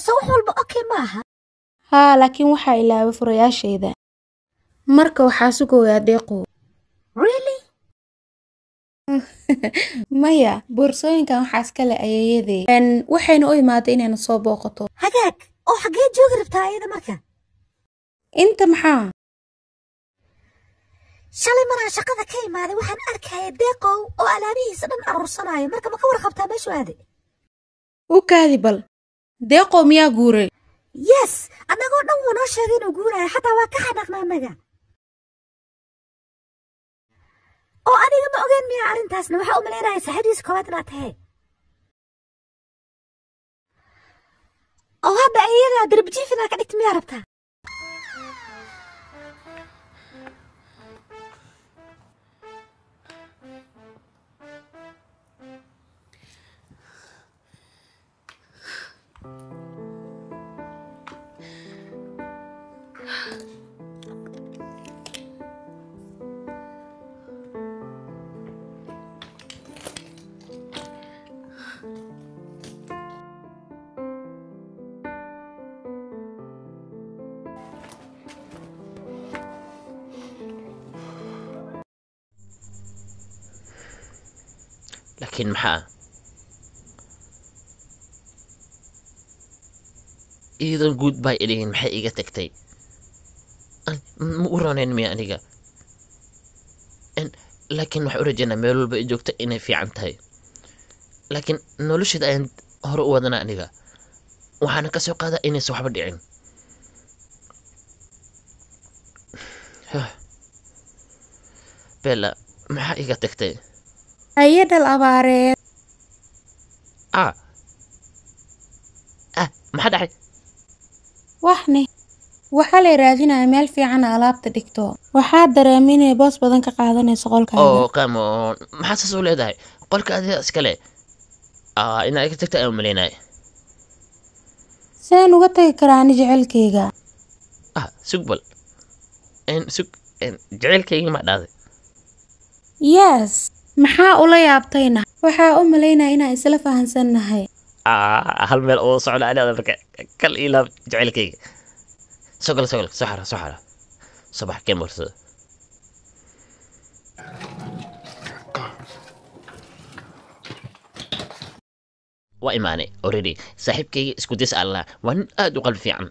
soo wax walba okay maaha. Haa laakiin waxaa ilaaway furayaashayda marka waxaa sugayaa deeqow really? Maya boorsooyinkan waxaa iskale ayeeyadey Een, waxayna u imaaday inayna soo booqato. Hagaag! Oo xaggee joogi rabtaa ayada marka? Inta maxaa? Shalay maraan shaqada ka imaaday waxaan arkaya deeqow oo alaabihiisa dhan aruursanayo marka ma ka warqabtaa meeshu aade u kaadi bal deeqow miyaa guuray yes annagoo dhan wuu noo sheegay inuu guurayo xataa waa ka xanaaqna annaga. Oo aniga ma ogeen miyaa arrintaasna waxaa u malaynaya saaxiibdiisa koowaad inaad tahay. Oo hadda iyadaa darbijiif inaad ka dhigta miyaa rabtaa laakiin maxaa iyadoon guud baa idhihin maxay iga tagtay? Ma u ronayn miya aniga. Laakiin waxaan u rajaynaa meel walba ay joogto inay fiican tahay. Laakiin nolosheeda ayaan hore u wadanaa aniga. Waxaana ka soo qaadaa inaysan waxba dhicin. Bella maxaa iga tagtay haye dhal abaareed ah. Ah maxaa dhacay? Waxne waxaa la raadinaya meel fiican alaabta dhigto. Waxaa dareemay inay boos badan ka qaadanayso qolkaaga. Oo qamoon maxaa saas u leedahay? Qolka adiga iskale ah inaa iga tagta ayaan u malaynaya seen uga tagi karaa ani jecelkayga? Ah sug bal. En, sug. En, jaceylkayga ma dhaaday. Yes maxaa ula yaabtayna? Waxaa u malaynaya inaan isla fahansannahay. Ah hal meel oo socda aniada marka kal ilaab jaceylkayga soo gal soo gal soo xara soo xara keen borsada waa imaanay already saaxiibkayga isku dis allah waa nin aad u qalbi fiican.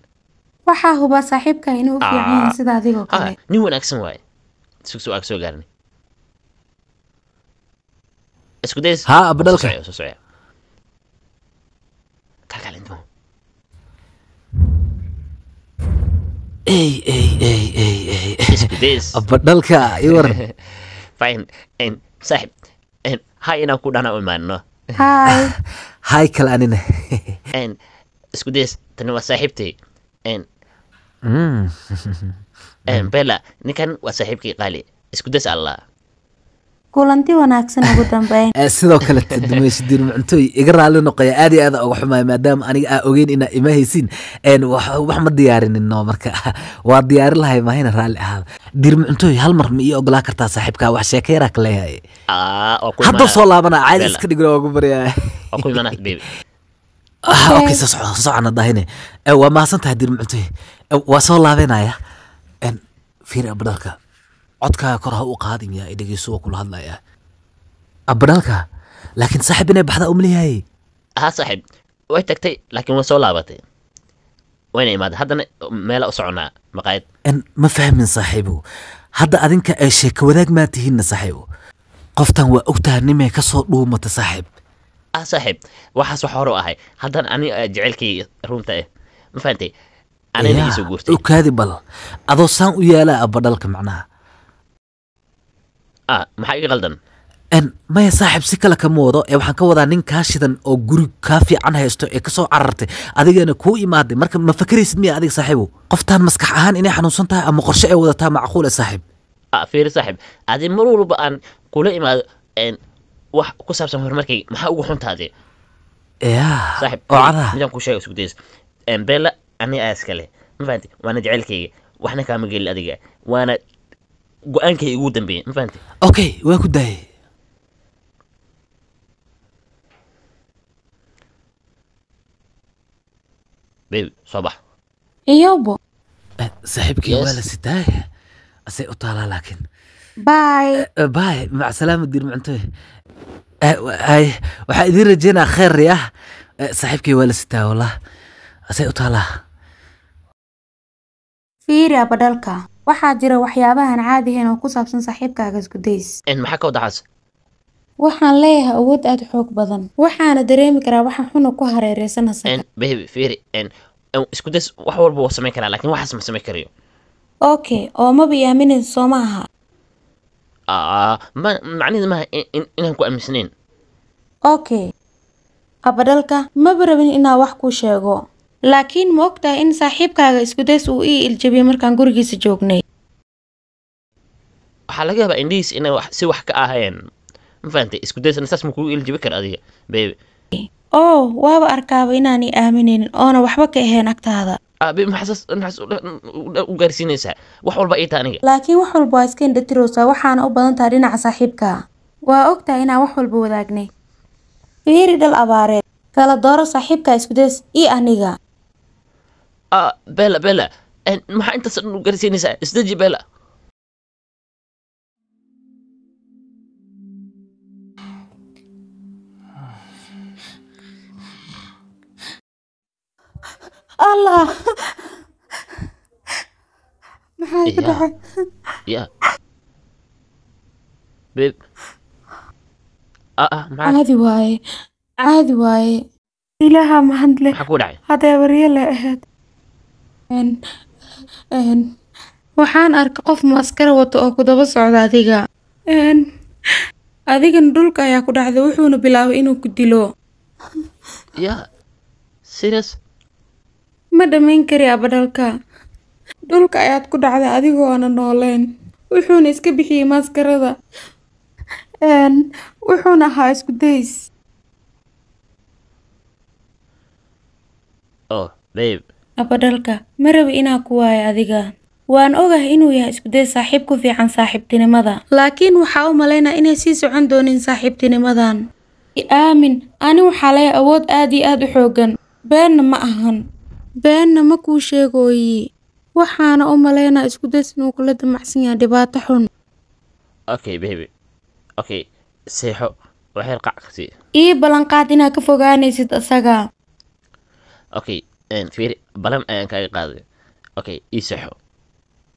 Waxaa hubaa saaxiibka inuu u fiican yahay Ah. sida adigoo kale. nin wanaagsan waaye. Sug sug ag soo gaarnay isku days haa abadhalka soo socya soo socya kalkaal intimo ey ey ey ey ey isku days abadhalka ii waran fine en saaxib en hay inaan ku dhana u imaanno hay kale anina en isku days tani waa saaxiibtay en. Mm. en bella ninkan waa saaxiibkii qaali isku days allah kulanti wanaagsan ugu dambeyn. Eh, sidoo kale dumaysidiin mucuntoy iga raali noqoya aad iyo aad uga xumaay maadaama aniga aa ogeyn inaa ima haysiin wax ma diyaarinin no marka. Waa diyaari lahay mahayna raalli ahaada dir mucuntoy hal mar ma ii ogolaa kartaa saaxiibkaa wax sheeka yaraa ka leeyahay. Ah hadda soo laabana caadi iska dhigna waa imaanaa baby. Ah, okay soo soco soo socona dahine Eh, waa mahadsan tahay dir mucuntoy Eh, waa soo laabenaya En, fiir abadhalka codkaaga kor ha u qaadin yaa dhegeyso waa kula hadlaya abadhalka laakiin saaxiib inay baxdaa umleeyahay ha saaxiib way tagtay laakiin way soo laabatay. Wayna imaaday haddana meela u soconaa maqaayad ma fahmin saaxiibow. Hadda adinka ay sheeko wadaag maa tihiinna saaxiibow. Qoftan waa ogtahay nimay ka soo dhuumata saaxiib ah saaxiib waxaas wax hore u ahay. Haddana ani jecelkayga runta eh. Ma fahantay anina iisoo guurtay ogaadi bal. Adoo saan u yaalaa abadhalka macnaha. ah maxaa iga qaldan maya saaxiib si kale kama wado ee waxaan ka wadaa nin kaa shidan oo guri kaa fiican haysto ee ka soo carartay. Adigana kuu imaaday. Marka ma fakaraysid miya adiga saaxiibow? Qoftaan maskax ahaan inay xanuunsan tahay ama qorshe ay wadataa macquul e saaxiib. Ah fiiri saaxiib. Adi mar walba aan kula imaado wax ku saabsan horumarkayga maxaa ugu xuntaade yaa saaxiib oo cadaa midaan ku sheega isku days. En bella ani aa iskale ma fahantay waana jecelkayga. Waxna kaama gelin adiga. Waana go'aankayga ugu dambeeyay ma fahantay okay waa ku daayay. Baby soo bax. Iyobo Eh, saaxiibkii Yes. waa la sitaay. Asay u taalaa laakiin. Eh, baay mac salaama dir macuntoy Eh, wa- ay waxaa idiin rajeynaa kheer ah Eh, saaxiibkii waa la sitaa wallah asay u taalaa fiiri abadhalka waxaa jira waxyaabahan caadihayn oo ku saabsan saaxiibkaaga iskudays En maxaa ka wadacaas waxaan leeyahay awood aad u xoog badan. Waxaana dareemi karaa waxa xuna ku hareereysan asaga. Baby fiiri isku days wax walba waa samayn karaa laakiin waxaas ma samayn karayo okay oo maba i aaminaysa soo ma aha. Aa, ma macnihiidu maaha in- in- inaan ku aaminsanayn okay abadhalka maba rabin inaa wax kuu sheego laakiin ma ogtahay in saaxiibkaaga iskudays uu ii iljabiyey markaan gurigiisa joognay. Waxaa laga yaabaa indhihiis inay si wax ka ahayeen ma fahantay isku daysana saas ma kugu iljibi kara adiga baby. Oo waaba arkaaba inaan i aaminaynin oona waxba ka ahayn agtaada. Ah, u gaarsiinaysaa? Wax walba ii taa aniga. Laakiin wax walba waa iska indhatirowsaa waxaana u badan tahay dhinaca saaxiibka. Waa ogtahay inaan wax walba wadaagnay fiiri dhal abaareed. Kala dooro saaxiibka iskudays io aniga Ah, bella bella. En maxaa intaas dhan u gaarsiinaysaa isdeji bella. Allah. Maxaa igu dhacay ya. Ah ah maxaa caadi waaye caadi waaye ilaaha mahadle maxaa ku dhacay? Haddee baryo le ahayd waxaan arkay qof maaskara wato oo ku daba socda adiga. N adigana dhulka ayaa ku dhacday wuxuuna bilaabay inuu ku dilo. Ma dhammayn kari abadhalka dhulka ayaad ku dhacday aana nooleen wuxuuna iska bixiyey maaskarada n wuxuuna ahaa isku days abadhalka ma rabi inaa ku waayo adiga. Waan ogahay inuu yahay iskuday saaxiib ku fiican saaxiibtinimada. Laakiin waxaa u malaynaa inay sii socon doonin saaxiibtinimadan i aamin ani waxaa leeyahay awood aad iyo aad u xoogan beenna ma ahan. Beenna ma kuu sheegooyi. Waxaana u malaynaa iskudays inuu kula damacsan yahay dhibaato xun. Okay baby. Okay seexo. Waxyar qac kasi ii ballanqaad inaad ka fogaanaysid asaga. Okay fiiri balan ayaan kaaga qaaday okay ii seexo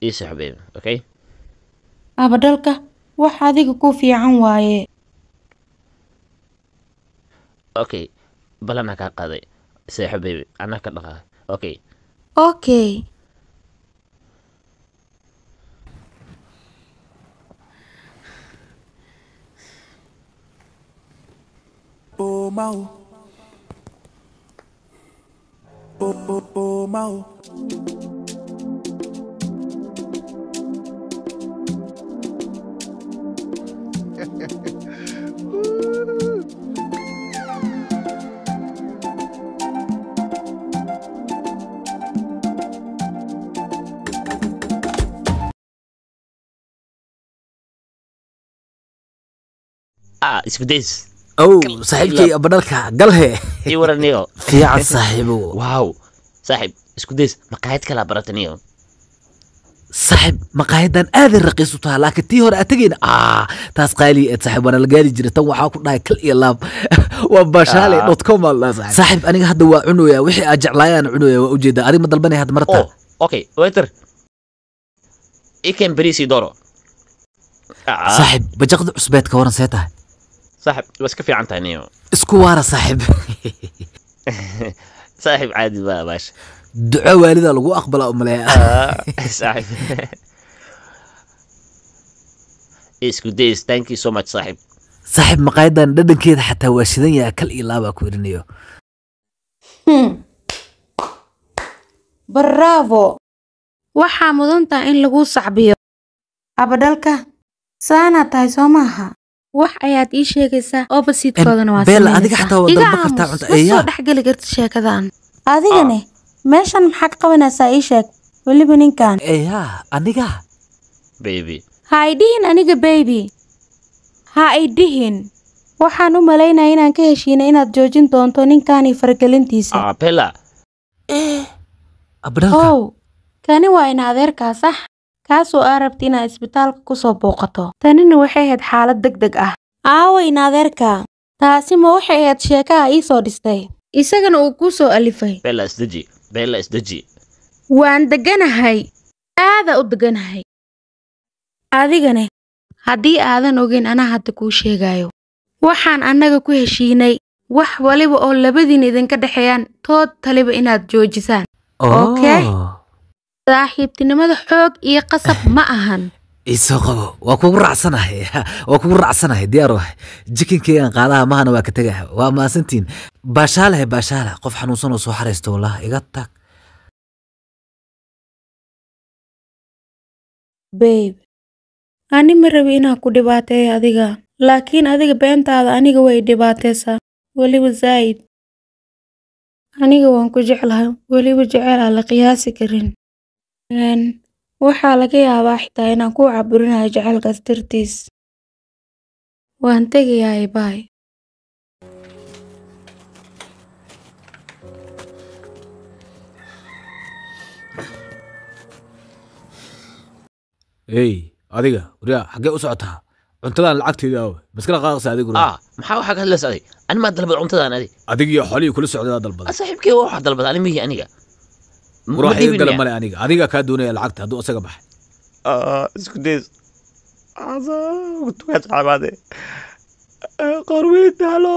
ii seexo baby okay? Abadhalka wax adiga ku fiican waaye. Okay balanaa kaa qaaday. Seexo baby anaa ka dhaqaa. Okay. Okay. Oh mau. Oh oh oh mau. ah isku days ow saaxiibkay abadhalka galhe. Ii waraniyo fiican saaxiibow wow. Saaxib isku days maqaayad kalaa barataniyo saaxib maqaayadan aaday raqiis u taha laakiin tii hore aad tegayna aa taas qaali eed saaxib waana la gaari jira tan waxaa ku dhahay kal iyo laab. Waa bashaale dot com aa dhahaa saaxib aniga hadda waa cunoyaa wixii aad jeclaayaan cunooya waa u jeedaa adiga ma dalbanaya hadda marta oh okay waiter. Iken beriisi doro. Ah, saaxib bajaqda cusbeed ka waran see tahay saaxib waa iska fiican tahay niyo isku waara saaxib saaxib caadi baa baasha duco waalida lagu aqbalaa umaleeya Ah, saaxib isku days. Thank you so much saaxib saaxib maqaayadan dhadhankeeda xataa waa shidan yahay kal iyo laabaa ku irinayo bravo waxaa mudan tahay in lagu sacbiyo abadhalka saanaad tahay soo maaha wax ayaad ii sheegaysaa oo basiidkoodana waa Bella, samaynaysaa. adiga xataa waa Iga dalban kartaa aamus, cunto. ma soo Eeyaa. dhexgeli kartid sheekadan adigane meeshan maxaa ka qabanaysaa ii sheeg weliba ninkan eyaa aniga? Baby. Ha i dhihin aniga baby. Ha i dhihin. Waxaan u malaynaya inaan ka heshiinay inaad joojin doonto ninkan iyo faragelintiisa. Ah bella. Eh abdhalka ow kani waa ina adeerkaa sax kaasoo aa rabta inaad isbitaalka ku soo booqato. Tanina waxay ahayd xaalad deg deg ah. Aawa ina adeerkaa taasi ma waxay ahayd sheekaha ii soo dhistay. Isagana uu kuu soo alifay. Isdeji isdeji waan deganahay. Aada u deganahay. Adigane haddii aadan ogeyn anaa hadda kuu sheegayo waxaan annaga ku heshiinay wax waliba oo labadiina idinka dhexeeyaan tood taliba inaad joojisaan. Okay. Saaxiibtinimada xoog iyo qasab ma ahan. Isoo qabo waa kugu raacsanahay waa kugu raacsanahay diyaar wahay jikinkeygan qaadaha mahana waa ka tegaha waa maasantiin. Baashaalahe baashaala qof xanuunsan oo soo xaraysto wallahi iga tag. Beyb ani ma rabi inaan ku dhibaateeyo adiga laakiin adiga beentaada aniga way dhibaataysaa weliba zaa'id aniga waan ku jeclahay weliba jecel aan la qiyaasi karin waxaa laga yaabaa xitaa inaan ku caburinayo jecelkaas dartiis. Waan tegayaa ibaay ey adiga waryaa xaggee u socotaa cuntadan lacagteeda aawe. Maskala qaaqsa adigu ah maxaa waxaa ka hadlaysa adig ani maa dalbad cuntadan adi adig iyo xolihii kula socdaa dalbada saaxiibkey waa waxaa dalbad ani mihi aniga. Ma war diibin gala male aniga. Adiga kaa doonaya lacagta hadduu isaga baxay. Isku days. Qorweyn taalo